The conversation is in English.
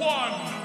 one.